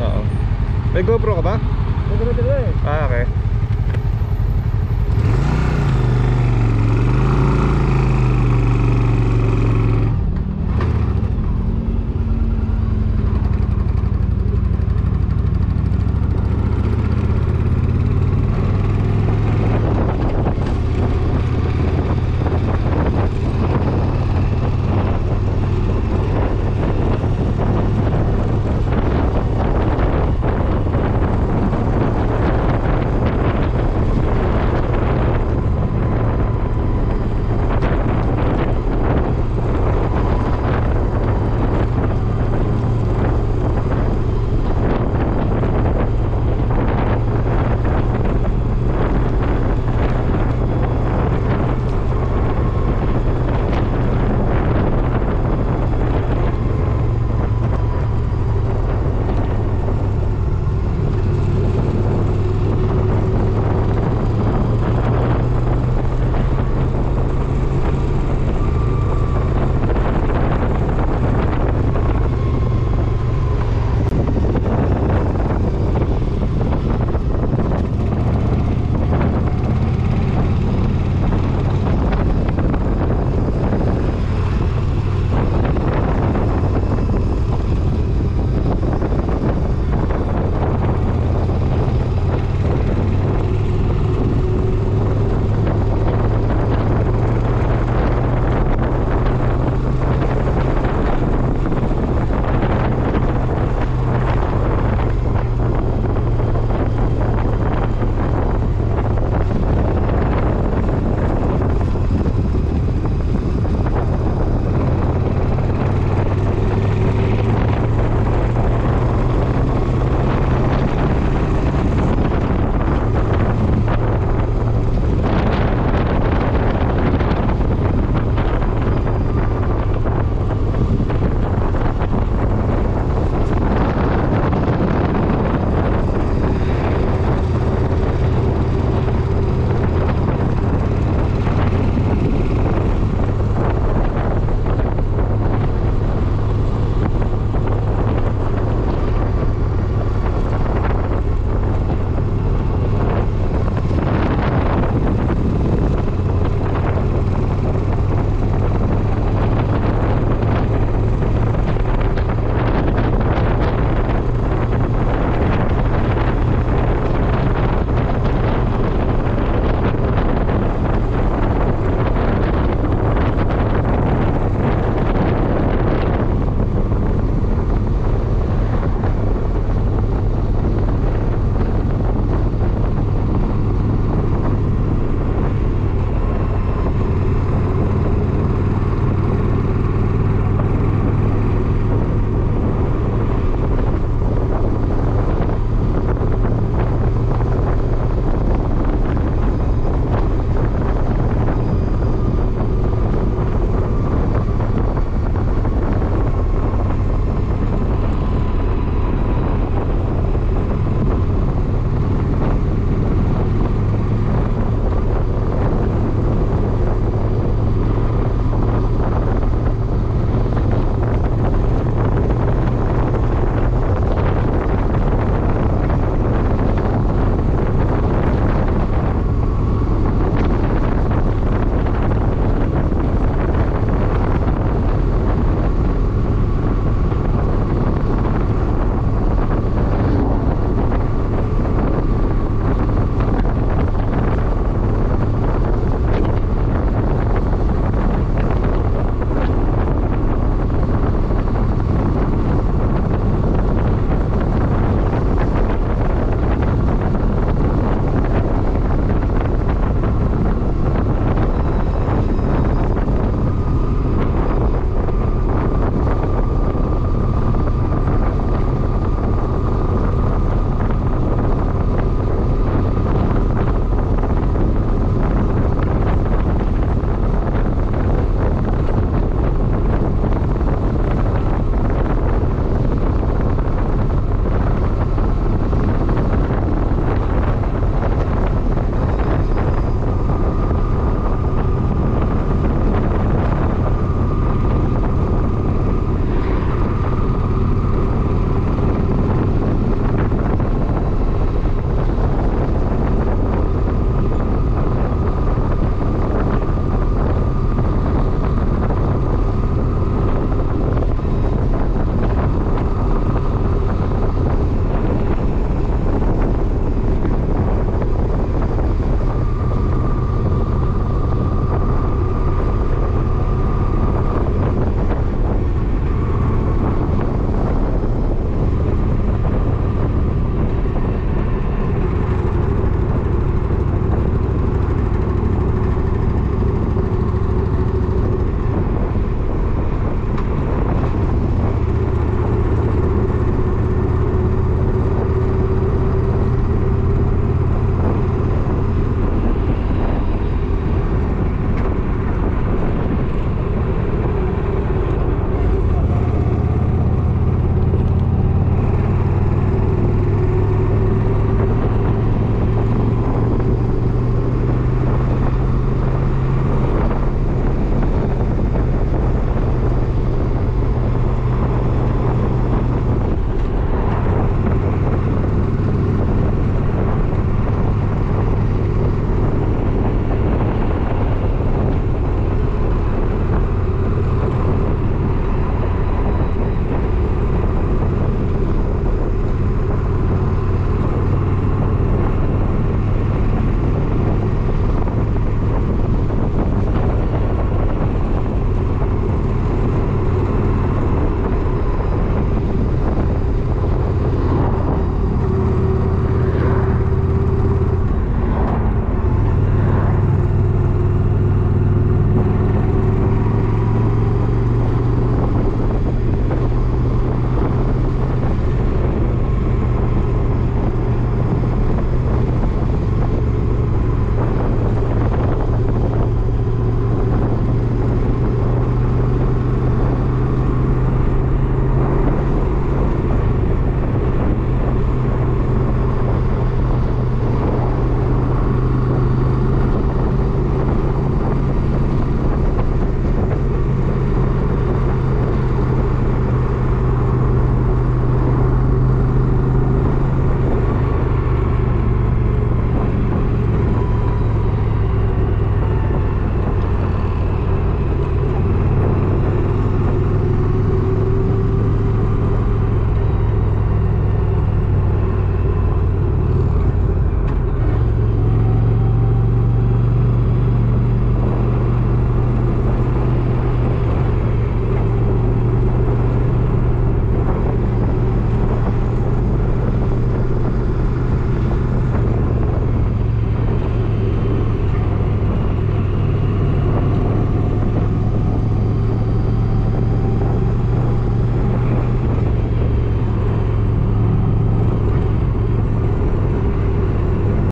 Oo. May GoPro ka ba? Dito-dito eh. Ah, okay.